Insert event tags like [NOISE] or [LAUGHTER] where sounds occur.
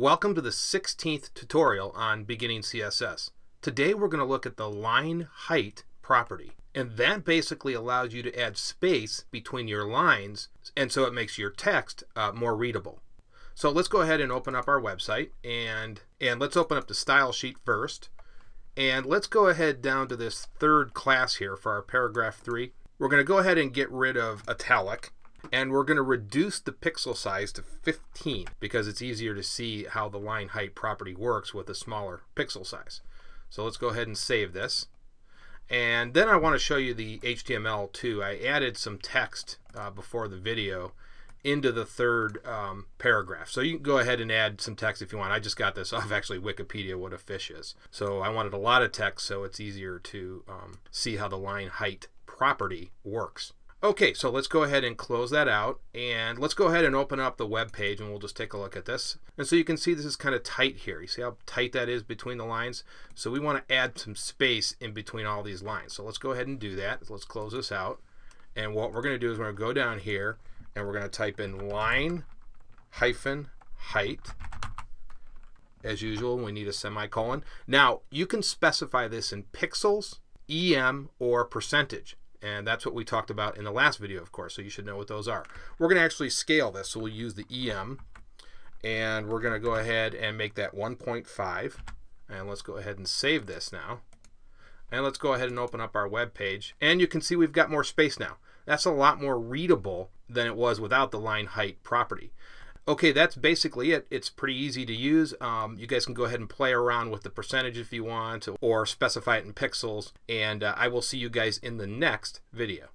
Welcome to the 16th tutorial on beginning CSS. Today we're going to look at the line height property and that basically allows you to add space between your lines and so it makes your text uh, more readable. So let's go ahead and open up our website and and let's open up the style sheet first and let's go ahead down to this third class here for our paragraph 3. We're going to go ahead and get rid of italic and we're going to reduce the pixel size to 15 because it's easier to see how the line height property works with a smaller pixel size. So let's go ahead and save this. And then I want to show you the HTML too. I added some text uh, before the video into the third um, paragraph. So you can go ahead and add some text if you want. I just got this [LAUGHS] off actually Wikipedia what a fish is. So I wanted a lot of text so it's easier to um, see how the line height property works. Okay, so let's go ahead and close that out and let's go ahead and open up the web page and we'll just take a look at this. And so you can see this is kind of tight here. You see how tight that is between the lines? So we want to add some space in between all these lines. So let's go ahead and do that. let's close this out. And what we're going to do is we're going to go down here and we're going to type in line hyphen height. As usual, we need a semicolon. Now, you can specify this in pixels, EM, or percentage. And that's what we talked about in the last video, of course, so you should know what those are. We're going to actually scale this, so we'll use the EM, and we're going to go ahead and make that 1.5. And let's go ahead and save this now. And let's go ahead and open up our web page. And you can see we've got more space now. That's a lot more readable than it was without the line height property. Okay, that's basically it. It's pretty easy to use. Um, you guys can go ahead and play around with the percentage if you want or specify it in pixels. And uh, I will see you guys in the next video.